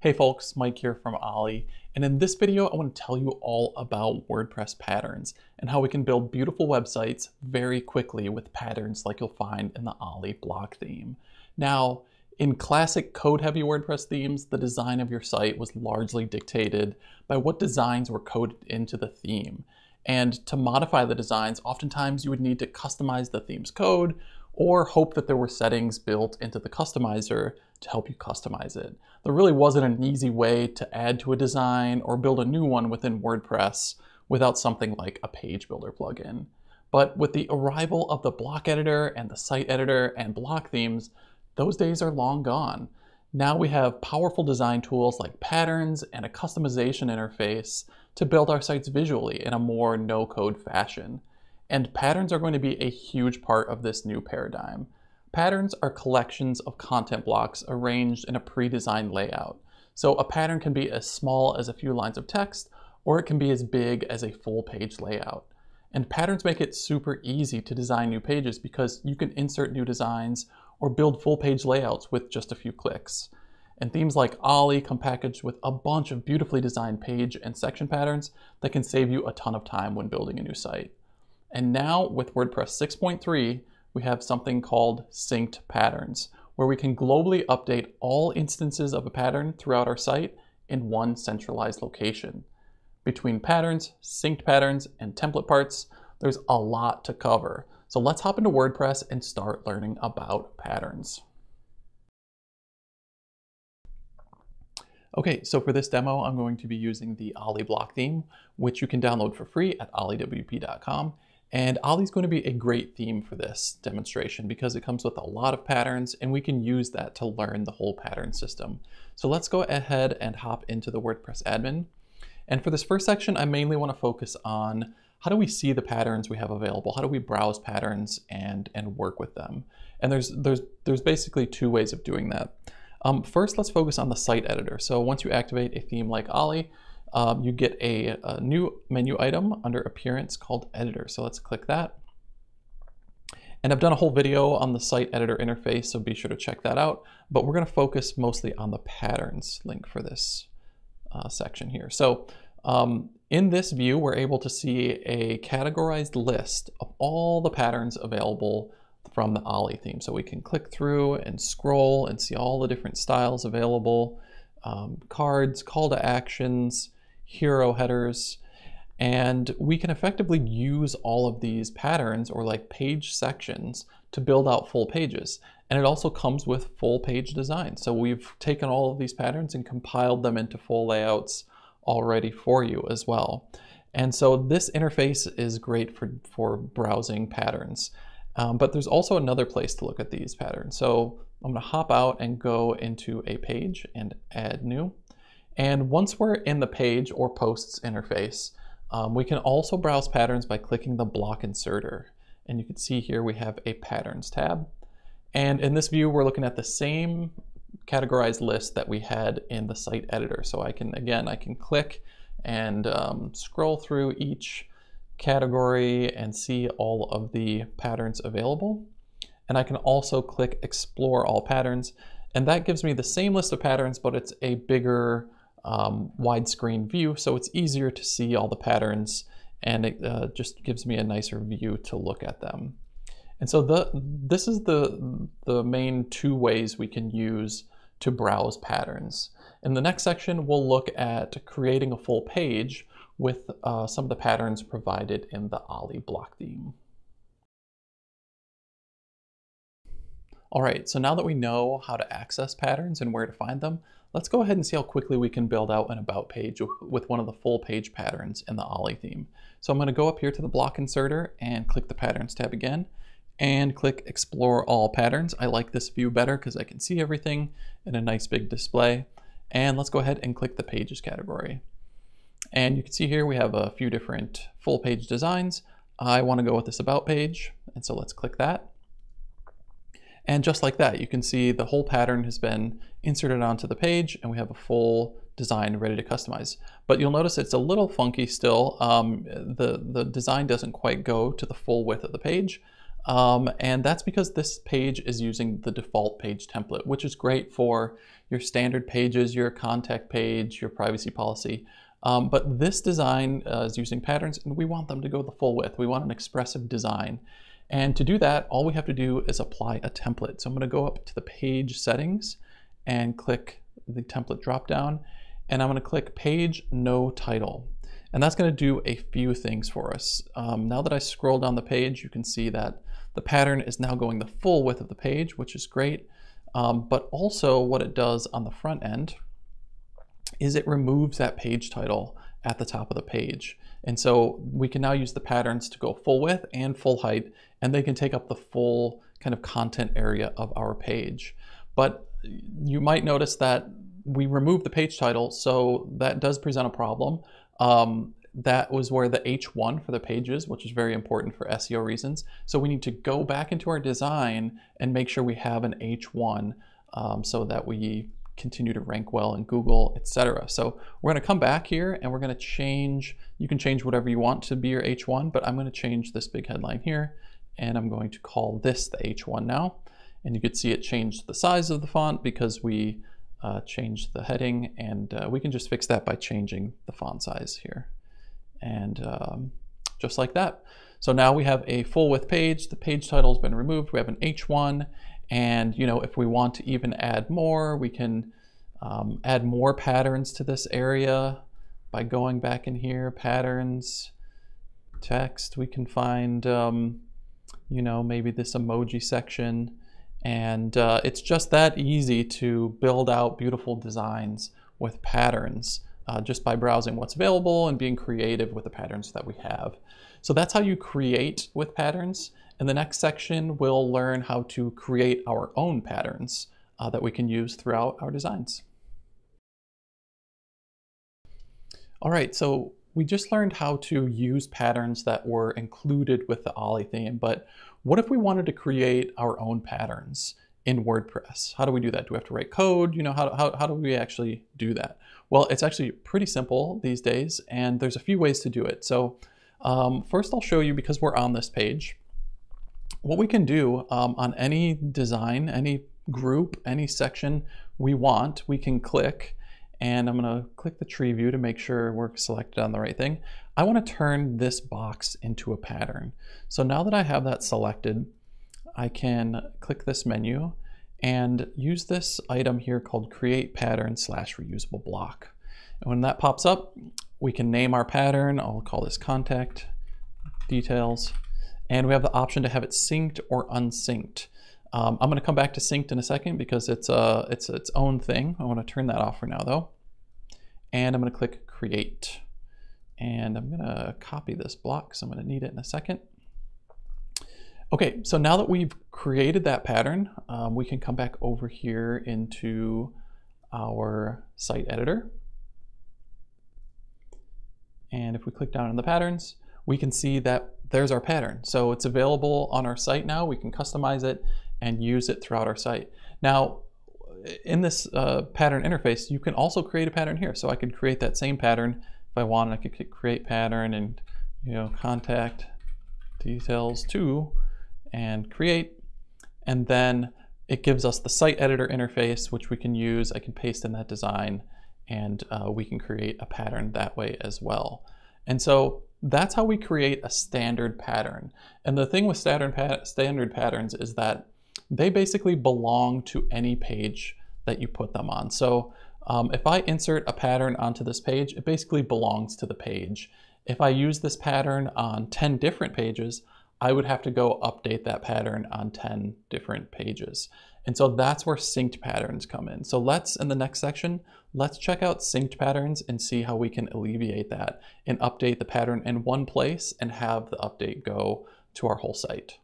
Hey folks, Mike here from Ollie, and in this video I want to tell you all about WordPress patterns and how we can build beautiful websites very quickly with patterns like you'll find in the Ollie block theme. Now, in classic code-heavy WordPress themes, the design of your site was largely dictated by what designs were coded into the theme. And to modify the designs, oftentimes you would need to customize the theme's code or hope that there were settings built into the customizer to help you customize it. There really wasn't an easy way to add to a design or build a new one within WordPress without something like a page builder plugin. But with the arrival of the block editor and the site editor and block themes, those days are long gone. Now we have powerful design tools like patterns and a customization interface to build our sites visually in a more no-code fashion. And patterns are going to be a huge part of this new paradigm. Patterns are collections of content blocks arranged in a pre-designed layout. So a pattern can be as small as a few lines of text, or it can be as big as a full page layout. And patterns make it super easy to design new pages because you can insert new designs or build full page layouts with just a few clicks. And themes like Ollie come packaged with a bunch of beautifully designed page and section patterns that can save you a ton of time when building a new site. And now with WordPress 6.3, we have something called synced patterns, where we can globally update all instances of a pattern throughout our site in one centralized location. Between patterns, synced patterns, and template parts, there's a lot to cover. So let's hop into WordPress and start learning about patterns. Okay, so for this demo, I'm going to be using the Ollie block theme, which you can download for free at olliewp.com. And Ollie's going to be a great theme for this demonstration because it comes with a lot of patterns and we can use that to learn the whole pattern system. So let's go ahead and hop into the WordPress admin. And for this first section, I mainly want to focus on how do we see the patterns we have available? How do we browse patterns and, and work with them? And there's, there's, there's basically two ways of doing that. Um, first, let's focus on the site editor. So once you activate a theme like Ollie, um, you get a, a, new menu item under appearance called editor. So let's click that. And I've done a whole video on the site editor interface, so be sure to check that out. But we're gonna focus mostly on the patterns link for this uh, section here. So um, in this view, we're able to see a categorized list of all the patterns available from the Ollie theme. So we can click through and scroll and see all the different styles available, um, cards, call to actions, hero headers, and we can effectively use all of these patterns or like page sections to build out full pages. And it also comes with full page design. So we've taken all of these patterns and compiled them into full layouts already for you as well. And so this interface is great for, for browsing patterns. Um, but there's also another place to look at these patterns. So I'm gonna hop out and go into a page and add new. And once we're in the page or posts interface, um, we can also browse patterns by clicking the block inserter. And you can see here we have a patterns tab. And in this view, we're looking at the same categorized list that we had in the site editor. So I can, again, I can click and um, scroll through each category and see all of the patterns available. And I can also click explore all patterns. And that gives me the same list of patterns, but it's a bigger um, widescreen view, so it's easier to see all the patterns and it uh, just gives me a nicer view to look at them. And so the, this is the, the main two ways we can use to browse patterns. In the next section, we'll look at creating a full page with uh, some of the patterns provided in the Ollie block theme. All right, so now that we know how to access patterns and where to find them, let's go ahead and see how quickly we can build out an about page with one of the full page patterns in the Ollie theme. So I'm gonna go up here to the block inserter and click the patterns tab again and click explore all patterns. I like this view better because I can see everything in a nice big display. And let's go ahead and click the pages category. And you can see here we have a few different full page designs. I wanna go with this about page. And so let's click that. And just like that, you can see the whole pattern has been inserted onto the page and we have a full design ready to customize. But you'll notice it's a little funky still. Um, the, the design doesn't quite go to the full width of the page. Um, and that's because this page is using the default page template, which is great for your standard pages, your contact page, your privacy policy. Um, but this design uh, is using patterns and we want them to go the full width. We want an expressive design. And to do that, all we have to do is apply a template. So I'm gonna go up to the page settings and click the template dropdown. And I'm gonna click page no title. And that's gonna do a few things for us. Um, now that I scroll down the page, you can see that the pattern is now going the full width of the page, which is great. Um, but also what it does on the front end is it removes that page title at the top of the page. And so we can now use the patterns to go full width and full height, and they can take up the full kind of content area of our page. But you might notice that we removed the page title, so that does present a problem. Um, that was where the H1 for the pages, which is very important for SEO reasons. So we need to go back into our design and make sure we have an H1 um, so that we continue to rank well in Google, etc. So we're going to come back here and we're going to change, you can change whatever you want to be your H1, but I'm going to change this big headline here and I'm going to call this the H1 now. And you can see it changed the size of the font because we uh, changed the heading and uh, we can just fix that by changing the font size here and um, just like that. So now we have a full width page. The page title has been removed. We have an H1 and you know if we want to even add more, we can um, add more patterns to this area by going back in here, patterns, text. We can find um, you know maybe this emoji section and uh, it's just that easy to build out beautiful designs with patterns uh, just by browsing what's available and being creative with the patterns that we have. So that's how you create with patterns. In the next section, we'll learn how to create our own patterns uh, that we can use throughout our designs. All right, so we just learned how to use patterns that were included with the Ollie theme, but what if we wanted to create our own patterns in WordPress? How do we do that? Do we have to write code? You know, how, how, how do we actually do that? Well, it's actually pretty simple these days, and there's a few ways to do it. So um, first I'll show you, because we're on this page, what we can do um, on any design, any group, any section we want, we can click, and I'm gonna click the tree view to make sure we're selected on the right thing. I wanna turn this box into a pattern. So now that I have that selected, I can click this menu and use this item here called create pattern slash reusable block. And when that pops up, we can name our pattern. I'll call this contact details. And we have the option to have it synced or unsynced. Um, I'm going to come back to synced in a second because it's, a, it's its own thing. I want to turn that off for now though. And I'm going to click create. And I'm going to copy this block so I'm going to need it in a second. Okay, so now that we've created that pattern, um, we can come back over here into our site editor. And if we click down on the patterns, we can see that there's our pattern. So it's available on our site now. We can customize it and use it throughout our site. Now, in this uh, pattern interface, you can also create a pattern here. So I could create that same pattern if I wanted. I could create pattern and you know contact details to and create. And then it gives us the site editor interface, which we can use. I can paste in that design and uh, we can create a pattern that way as well. And so that's how we create a standard pattern. And the thing with standard, pa standard patterns is that they basically belong to any page that you put them on. So um, if I insert a pattern onto this page, it basically belongs to the page. If I use this pattern on 10 different pages, I would have to go update that pattern on 10 different pages. And so that's where synced patterns come in. So let's, in the next section, let's check out synced patterns and see how we can alleviate that and update the pattern in one place and have the update go to our whole site.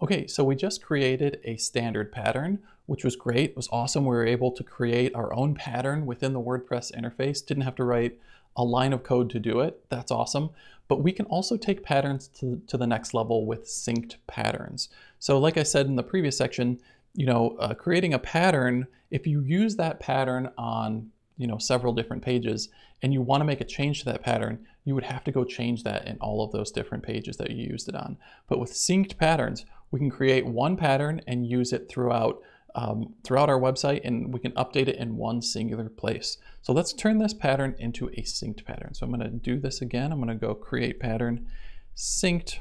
Okay, so we just created a standard pattern, which was great. It was awesome. We were able to create our own pattern within the WordPress interface. Didn't have to write a line of code to do it. That's awesome. But we can also take patterns to, to the next level with synced patterns. So like I said in the previous section, you know, uh, creating a pattern, if you use that pattern on you know, several different pages and you want to make a change to that pattern, you would have to go change that in all of those different pages that you used it on. But with synced patterns, we can create one pattern and use it throughout um, throughout our website and we can update it in one singular place. So let's turn this pattern into a synced pattern. So I'm going to do this again. I'm going to go create pattern synced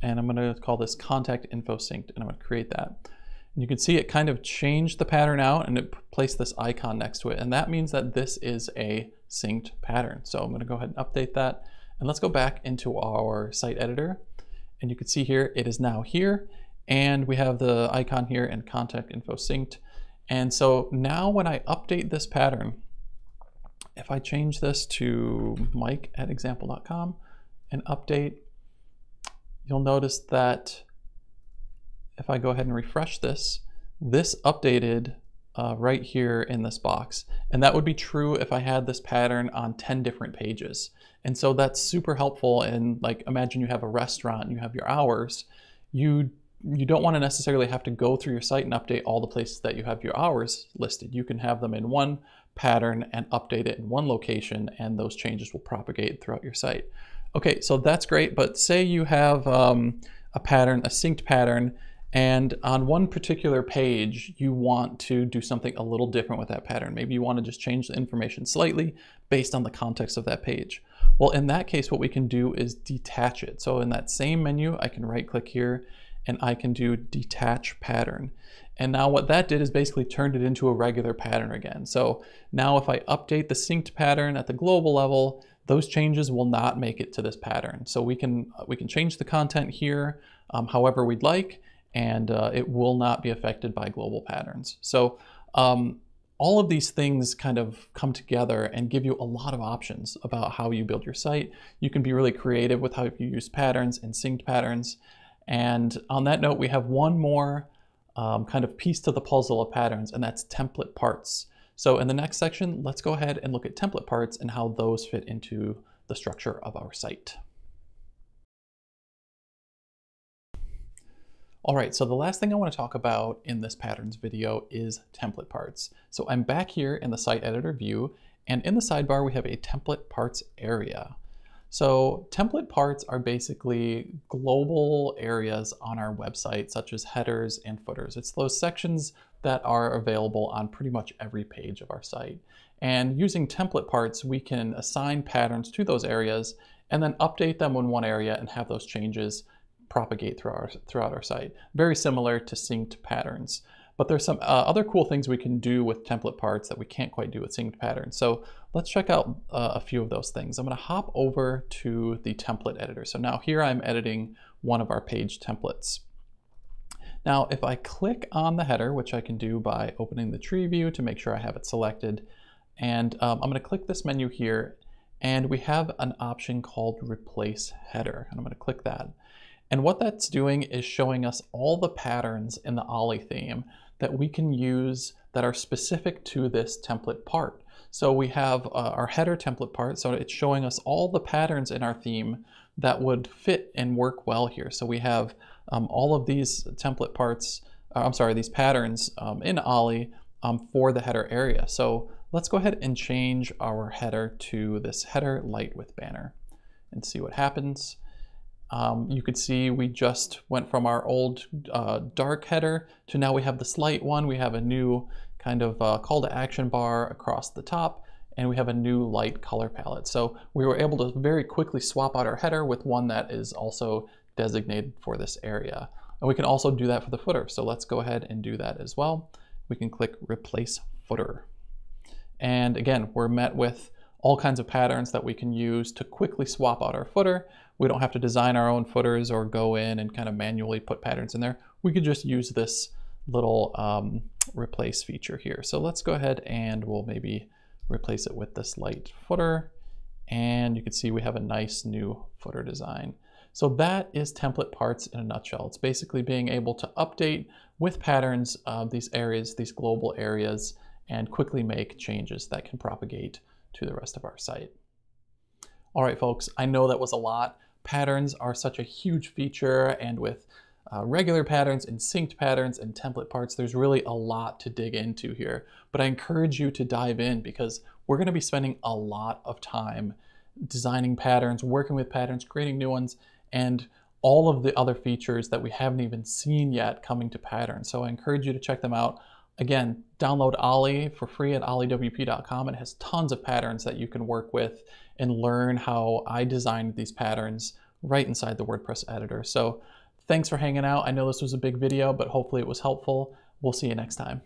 and I'm going to call this contact info synced and I'm going to create that. And you can see it kind of changed the pattern out and it placed this icon next to it. And that means that this is a synced pattern. So I'm going to go ahead and update that. And let's go back into our site editor. And you can see here, it is now here. And we have the icon here and contact info synced. And so now when I update this pattern, if I change this to mike at example.com and update, you'll notice that if I go ahead and refresh this, this updated uh, right here in this box. And that would be true if I had this pattern on 10 different pages. And so that's super helpful. And like, imagine you have a restaurant you have your hours. You, you don't want to necessarily have to go through your site and update all the places that you have your hours listed. You can have them in one pattern and update it in one location and those changes will propagate throughout your site. Okay, so that's great, but say you have um, a pattern, a synced pattern, and on one particular page, you want to do something a little different with that pattern. Maybe you want to just change the information slightly based on the context of that page. Well, in that case, what we can do is detach it. So in that same menu, I can right click here and I can do detach pattern. And now what that did is basically turned it into a regular pattern again. So now if I update the synced pattern at the global level, those changes will not make it to this pattern. So we can, we can change the content here um, however we'd like, and uh, it will not be affected by global patterns. So um, all of these things kind of come together and give you a lot of options about how you build your site. You can be really creative with how you use patterns and synced patterns. And on that note, we have one more um, kind of piece to the puzzle of patterns, and that's template parts. So in the next section, let's go ahead and look at template parts and how those fit into the structure of our site. All right, so the last thing I want to talk about in this patterns video is template parts. So I'm back here in the site editor view, and in the sidebar we have a template parts area. So template parts are basically global areas on our website, such as headers and footers. It's those sections that are available on pretty much every page of our site. And using template parts, we can assign patterns to those areas and then update them in one area and have those changes propagate our, throughout our site. Very similar to synced patterns. But there's some uh, other cool things we can do with template parts that we can't quite do with synced patterns. So let's check out uh, a few of those things. I'm gonna hop over to the template editor. So now here I'm editing one of our page templates. Now, if I click on the header, which I can do by opening the tree view to make sure I have it selected, and um, I'm gonna click this menu here, and we have an option called Replace Header, and I'm gonna click that. And what that's doing is showing us all the patterns in the Ollie theme that we can use that are specific to this template part. So we have uh, our header template part, so it's showing us all the patterns in our theme that would fit and work well here. So we have um, all of these template parts, uh, I'm sorry, these patterns um, in Ollie um, for the header area. So let's go ahead and change our header to this header light with banner and see what happens. Um, you could see we just went from our old uh, dark header to now we have this light one. We have a new kind of uh, call to action bar across the top and we have a new light color palette. So we were able to very quickly swap out our header with one that is also designated for this area. And we can also do that for the footer. So let's go ahead and do that as well. We can click replace footer. And again, we're met with all kinds of patterns that we can use to quickly swap out our footer. We don't have to design our own footers or go in and kind of manually put patterns in there. We could just use this little um, replace feature here. So let's go ahead and we'll maybe replace it with this light footer. And you can see we have a nice new footer design. So that is template parts in a nutshell. It's basically being able to update with patterns of these areas, these global areas, and quickly make changes that can propagate to the rest of our site. All right, folks, I know that was a lot. Patterns are such a huge feature, and with uh, regular patterns and synced patterns and template parts. There's really a lot to dig into here, but I encourage you to dive in because we're going to be spending a lot of time designing patterns, working with patterns, creating new ones, and all of the other features that we haven't even seen yet coming to patterns. So I encourage you to check them out. Again, download Ollie for free at olliewp.com. It has tons of patterns that you can work with and learn how I designed these patterns right inside the WordPress editor. So thanks for hanging out. I know this was a big video, but hopefully it was helpful. We'll see you next time.